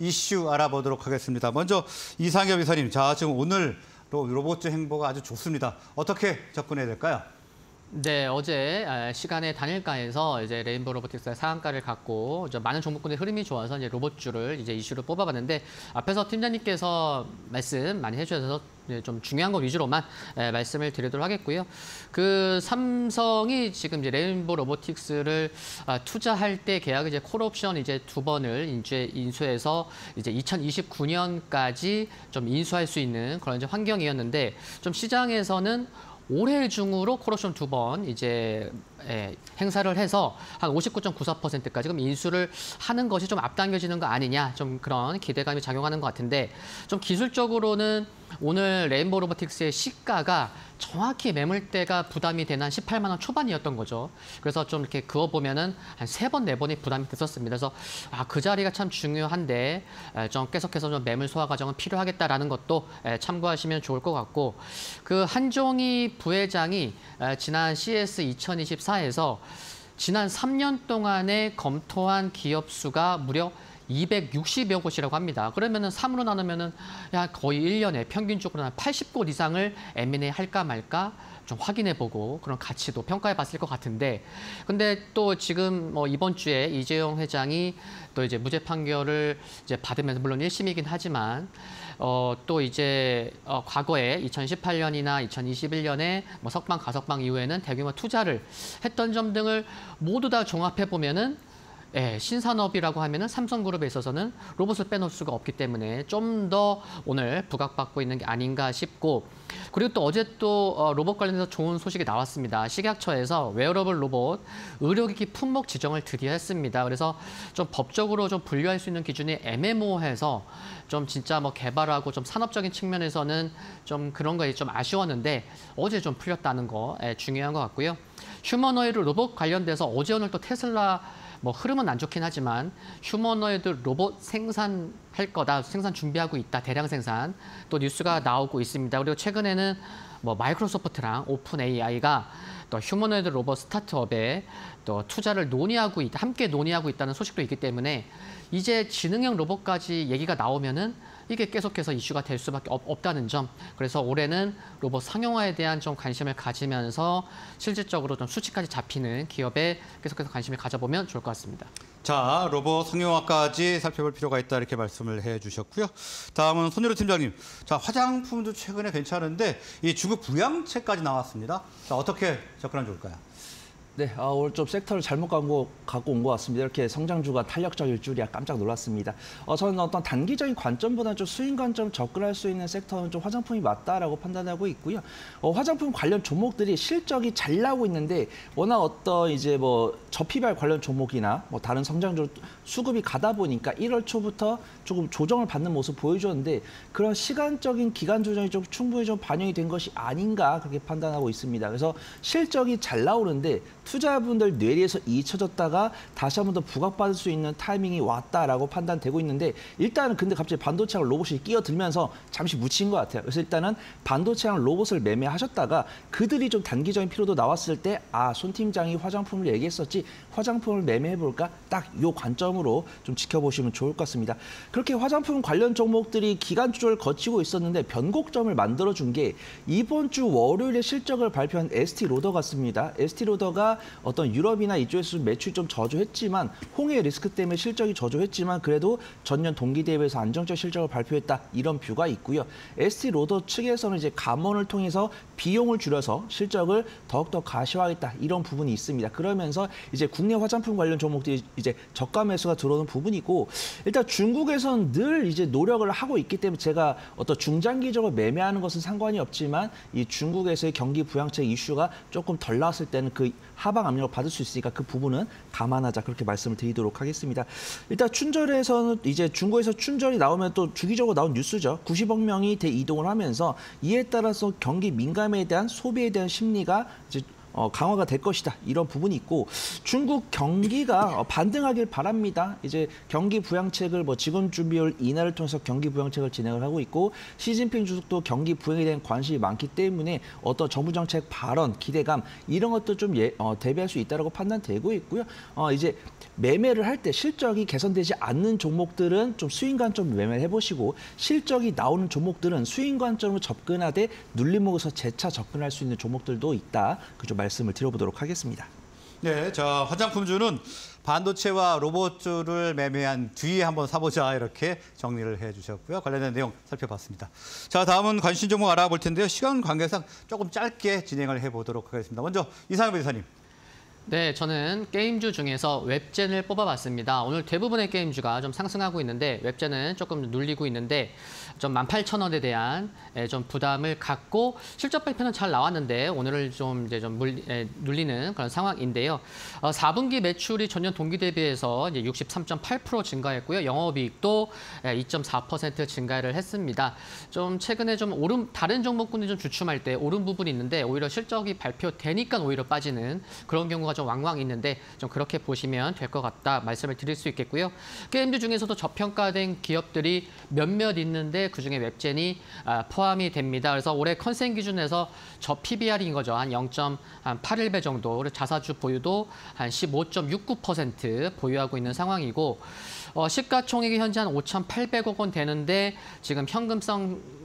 이슈 알아보도록 하겠습니다. 먼저 이상엽 이사님, 자 지금 오늘 또 로봇 행보가 아주 좋습니다. 어떻게 접근해야 될까요? 네, 어제 아, 시간외 단일가에서 이제 레인보우 로보틱스의 상한가를 갖고 많은 종목군의 흐름이 좋아서 이제 로봇주를 이제 이슈로 뽑아봤는데 앞에서 팀장님께서 말씀 많이 해주셔서 이제 좀 중요한 거 위주로만 예, 말씀을 드리도록 하겠고요. 그 삼성이 지금 이제 레인보우 로보틱스를 아, 투자할 때 계약 이제 콜옵션 이제 두 번을 이제 인수해서 이제 2029년까지 좀 인수할 수 있는 그런 이제 환경이었는데 좀 시장에서는 올해 중으로 콜옵션 두 번 이제 예, 행사를 해서 한 59.94%까지 그럼 인수를 하는 것이 좀 앞당겨지는 거 아니냐 좀 그런 기대감이 작용하는 것 같은데 좀 기술적으로는 오늘 레인보우 로보틱스의 시가가 정확히 매물대가 부담이 되는 한 18만 원 초반이었던 거죠. 그래서 좀 이렇게 그어 보면은 한 세 번 네 번이 부담이 됐었습니다. 그래서 아, 그 자리가 참 중요한데 에, 좀 계속해서 좀 매물 소화 과정은 필요하겠다라는 것도 에, 참고하시면 좋을 것 같고 그 한종희 부회장이 에, 지난 CS 2024에서 지난 3년 동안에 검토한 기업 수가 무려 260여 곳이라고 합니다. 그러면은 3으로 나누면은 야 거의 1년에 평균적으로 한 80곳 이상을 M&A 할까 말까 좀 확인해 보고 그런 가치도 평가해 봤을 것 같은데 근데 또 지금 뭐 이번 주에 이재용 회장이 또 이제 무죄 판결을 이제 받으면서 물론 1심이긴 하지만 어, 또 이제 어, 과거에 2018년이나 2021년에 뭐 석방 가석방 이후에는 대규모 투자를 했던 점 등을 모두 다 종합해 보면은 예, 신산업이라고 하면은 삼성그룹에 있어서는 로봇을 빼놓을 수가 없기 때문에 좀 더 오늘 부각받고 있는 게 아닌가 싶고 그리고 또 어제 또 어, 로봇 관련해서 좋은 소식이 나왔습니다. 식약처에서 웨어러블 로봇 의료기기 품목 지정을 드디어 했습니다. 그래서 좀 법적으로 좀 분류할 수 있는 기준이 애매모호해서 좀 진짜 뭐 개발하고 좀 산업적인 측면에서는 좀 그런 거에 좀 아쉬웠는데 어제 좀 풀렸다는 거 예, 중요한 것 같고요. 휴머노이드 로봇 관련돼서 어제 오늘 또 테슬라 뭐 흐름은 안 좋긴 하지만 휴머노이드 로봇 생산할 거다, 생산 준비하고 있다, 대량 생산 또 뉴스가 나오고 있습니다. 그리고 최근에는 뭐 마이크로소프트랑 오픈 AI가 또 휴머노이드 로봇 스타트업에 또 투자를 논의하고 있다, 함께 논의하고 있다는 소식도 있기 때문에 이제 지능형 로봇까지 얘기가 나오면은 이게 계속해서 이슈가 될 수밖에 없, 다는 점. 그래서 올해는 로봇 상용화에 대한 좀 관심을 가지면서 실질적으로 좀 수치까지 잡히는 기업에 계속해서 관심을 가져보면 좋을 것 같습니다. 자, 로봇 상용화까지 살펴볼 필요가 있다 이렇게 말씀을 해주셨고요. 다음은 손유로 팀장님. 자, 화장품도 최근에 괜찮은데 이 중국 부양책까지 나왔습니다. 자, 어떻게 접근하면 좋을까요? 네, 아, 오늘 좀 섹터를 잘못 갖고, 갖고 온 것 같습니다. 이렇게 성장주가 탄력적일 줄이야 깜짝 놀랐습니다. 어, 저는 어떤 단기적인 관점보다 좀 수익 관점 접근할 수 있는 섹터는 좀 화장품이 맞다라고 판단하고 있고요. 어, 화장품 관련 종목들이 실적이 잘 나오고 있는데 워낙 어떤 이제 뭐 저피발 관련 종목이나 뭐 다른 성장주 수급이 가다 보니까 1월 초부터 조금 조정을 받는 모습 보여줬는데 그런 시간적인 기간 조정이 좀 충분히 좀 반영이 된 것이 아닌가 그렇게 판단하고 있습니다. 그래서 실적이 잘 나오는데 투자분들 뇌리에서 잊혀졌다가 다시 한 번 더 부각받을 수 있는 타이밍이 왔다라고 판단되고 있는데 일단은 근데 갑자기 반도체랑 로봇이 끼어들면서 잠시 묻힌 것 같아요. 그래서 일단은 반도체랑 로봇을 매매하셨다가 그들이 좀 단기적인 피로도 나왔을 때 아, 손 팀장이 화장품을 얘기했었지 화장품을 매매해볼까? 딱 요 관점으로 좀 지켜보시면 좋을 것 같습니다. 그렇게 화장품 관련 종목들이 기간 조정을 거치고 있었는데 변곡점을 만들어준 게 이번 주 월요일에 실적을 발표한 에스티로더 같습니다. 에스티로더가 어떤 유럽이나 이쪽에서 매출 좀 저조했지만 홍해 리스크 때문에 실적이 저조했지만 그래도 전년 동기 대비해서 안정적 실적을 발표했다 이런 view가 있고요. 에스티로더 측에서는 이제 감원을 통해서 비용을 줄여서 실적을 더욱더 가시화하겠다 이런 부분이 있습니다. 그러면서 이제 국내 화장품 관련 종목들이 이제 저가 매수가 들어오는 부분이고 일단 중국에서는 늘 이제 노력을 하고 있기 때문에 제가 어떤 중장기적으로 매매하는 것은 상관이 없지만 이 중국에서의 경기 부양책 이슈가 조금 덜 나왔을 때는 그 하방 압력을 받을 수 있으니까 그 부분은 감안하자 그렇게 말씀을 드리도록 하겠습니다. 일단 춘절에서는 이제 중국에서 춘절이 나오면 또 주기적으로 나온 뉴스죠. 90억 명이 대이동을 하면서 이에 따라서 경기 민감에 대한 소비에 대한 심리가 이제 어, 강화가 될 것이다 이런 부분이 있고 중국 경기가 어, 반등하길 바랍니다. 이제 경기 부양책을 뭐 직원 준비율 인하를 통해서 경기 부양책을 진행을 하고 있고 시진핑 주석도 경기 부양에 대한 관심이 많기 때문에 어떤 정부 정책 발언 기대감 이런 것도 좀 예, 어, 대비할 수 있다라고 판단되고 있고요. 어, 이제 매매를 할 때 실적이 개선되지 않는 종목들은 좀 수익 관점 매매를 해보시고 실적이 나오는 종목들은 수익 관점으로 접근하되 눌림목에서 재차 접근할 수 있는 종목들도 있다. 그좀 말씀을 드려보도록 하겠습니다. 네, 자 화장품주는 반도체와 로봇주를 매매한 뒤에 한번 사보자 이렇게 정리를 해주셨고요. 관련된 내용 살펴봤습니다. 자, 다음은 관심 종목 알아볼 텐데요. 시간 관계상 조금 짧게 진행을 해보도록 하겠습니다. 먼저 이상엽 이사님. 네, 저는 게임주 중에서 웹젠을 뽑아봤습니다. 오늘 대부분의 게임주가 좀 상승하고 있는데 웹젠은 조금 눌리고 있는데 좀 18,000원에 대한 예, 좀 부담을 갖고 실적 발표는 잘 나왔는데 오늘을 좀 이제 좀 물, 예, 눌리는 그런 상황인데요. 어, 4분기 매출이 전년 동기 대비해서 이제 63.8% 증가했고요. 영업이익도 예, 2.4% 증가를 했습니다. 좀 최근에 좀 오름 다른 종목군이 좀 주춤할 때 오른 부분이 있는데 오히려 실적이 발표되니까 오히려 빠지는 그런 경우가 좀 왕왕 있는데 좀 그렇게 보시면 될 것 같다 말씀을 드릴 수 있겠고요. 게임주 중에서도 저평가된 기업들이 몇몇 있는데 그중에 웹젠이 아, 포함이 됩니다. 그래서 올해 컨센 기준에서 저 PBR인 거죠. 한 0.81배 정도. 자사주 보유도 한 15.69% 보유하고 있는 상황이고 어, 시가총액이 현재 한 5,800억 원 되는데 지금 현금성 어,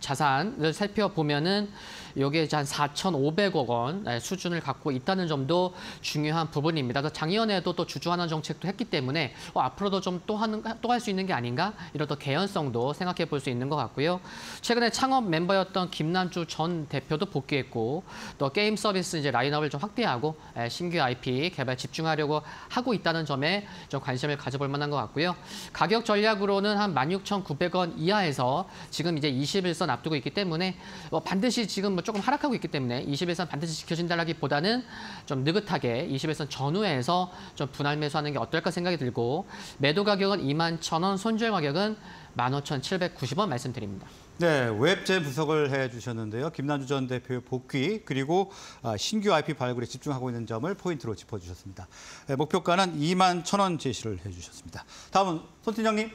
자산을 살펴보면은 여기에 한 4,500억 원 네, 수준을 갖고 있다는 점도 중요한 부분입니다. 그래서 작년에도 또 주주환원 정책도 했기 때문에 어, 앞으로도 좀 또 하는 또 할 수 있는 게 아닌가 이런 또 개연성도 생각해 볼 수 있는 것 같고요. 최근에 창업 멤버였던 김남주 전 대표도 복귀했고 또 게임 서비스 이제 라인업을 좀 확대하고 에, 신규 IP 개발 집중하려고 하고 있다는 점에 좀 관심을 가져볼 만한 것 같고요. 가격 전략으로는 한 16,900원 이하에서 지금 이제 21선 앞두고 있기 때문에 뭐 반드시 지금 뭐 조금 하락하고 있기 때문에 21선 반드시 지켜진다라기보다는 좀 느긋하게 21선 전후에서 좀 분할 매수하는 게 어떨까 생각이 들고 매도 가격은 21,000원, 손절 가격은 15,790원 말씀드립니다. 네, 웹젠 분석을 해주셨는데요. 김남주 전 대표의 복귀 그리고 아, 신규 IP 발굴에 집중하고 있는 점을 포인트로 짚어주셨습니다. 네, 목표가는 2만 1천 원 제시를 해주셨습니다. 다음은 손 팀장님.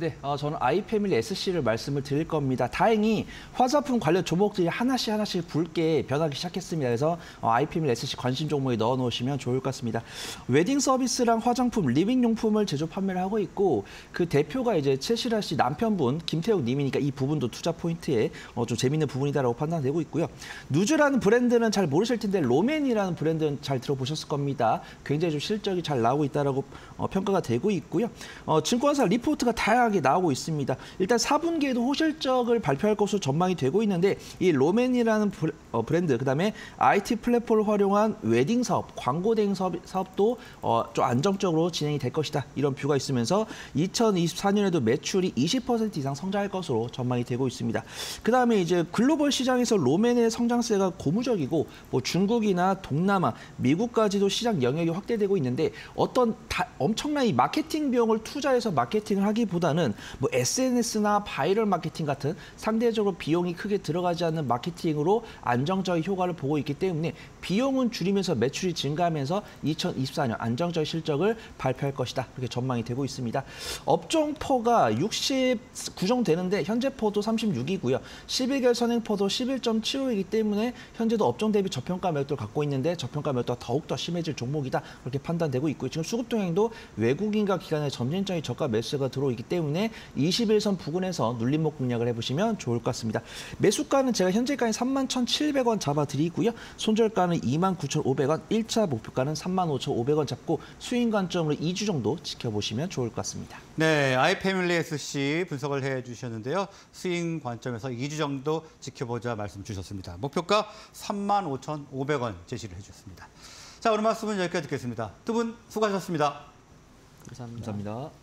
네, 어, 저는 아이패밀리 SC를 말씀을 드릴 겁니다. 다행히 화장품 관련 종목들이 하나씩 하나씩 붉게 변하기 시작했습니다. 그래서 어, 아이패밀리 SC 관심 종목에 넣어 놓으시면 좋을 것 같습니다. 웨딩 서비스랑 화장품, 리빙 용품을 제조 판매를 하고 있고 그 대표가 이제 최시라 씨 남편분 김태욱 님이니까 이 부분도 투자 포인트에 어, 좀 재밌는 부분이다라고 판단되고 있고요. 누즈라는 브랜드는 잘 모르실 텐데 롬앤이라는 브랜드는 잘 들어보셨을 겁니다. 굉장히 좀 실적이 잘 나오고 있다라고 어, 평가가 되고 있고요. 어, 증권사 리포트가 다양 하게 나오고 있습니다. 일단 4분기에도 호실적을 발표할 것으로 전망이 되고 있는데 이 롬앤이라는 어, 브랜드 그다음에 IT 플랫폼을 활용한 웨딩 사업, 광고 대행 사업, 사업 도 어, 좀 안정적으로 진행이 될 것이다. 이런 뷰가 있으면서 2024년에도 매출이 20% 이상 성장할 것으로 전망이 되고 있습니다. 그다음에 이제 글로벌 시장에서 롬앤의 성장세가 고무적이고 뭐 중국이나 동남아, 미국까지도 시장 영역이 확대되고 있는데 어떤 다, 엄청난 이 마케팅 비용을 투자해서 마케팅을 하기보다는 뭐 SNS나 바이럴 마케팅 같은 상대적으로 비용이 크게 들어가지 않는 마케팅으로 안정적인 효과를 보고 있기 때문에 비용은 줄이면서 매출이 증가하면서 2024년 안정적 실적을 발표할 것이다. 그렇게 전망이 되고 있습니다. 업종포가 69 정도 되는데 현재 포도 36이고요. 11개월 선행포도 11.75이기 때문에 현재도 업종 대비 저평가 매도를 갖고 있는데 저평가 매도가 더욱더 심해질 종목이다. 그렇게 판단되고 있고요. 지금 수급 동향도 외국인과 기관의 점진적인 저가 매수가 들어오기 때문에 21선 부근에서 눌림목 공략을 해보시면 좋을 것 같습니다. 매수가는 제가 현재가인 31,700원 잡아드리고요. 손절가는 29,500원, 1차 목표가는 35,500원 잡고 수익 관점으로 2주 정도 지켜보시면 좋을 것 같습니다. 네, 아이패밀리 SC 분석을 해주셨는데요. 스윙 관점에서 2주 정도 지켜보자 말씀 주셨습니다. 목표가 35,500원 제시를 해주셨습니다. 자, 오늘 말씀은 여기까지 듣겠습니다. 두 분 수고하셨습니다. 감사합니다. 감사합니다.